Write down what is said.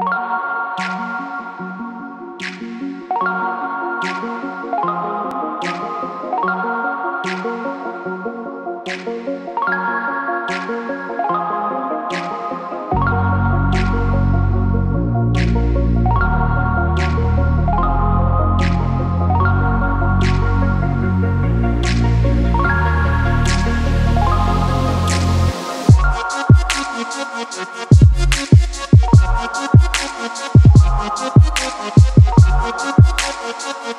you